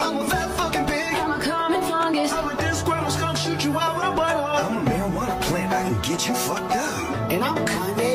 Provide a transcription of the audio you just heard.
I'm a fat fucking pig. I'm a common fungus. I'm a disgruntled skunk, shoot you out with a butt. I'm a marijuana plant, I can get you fucked up. And I'm Kanye